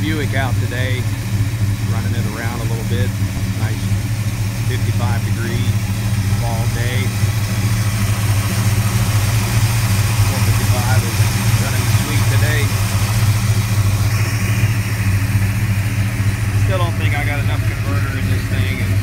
Buick out today, running it around a little bit. Nice 55 degree fall day. 455 is running sweet today. Still don't think I got enough converter in this thing.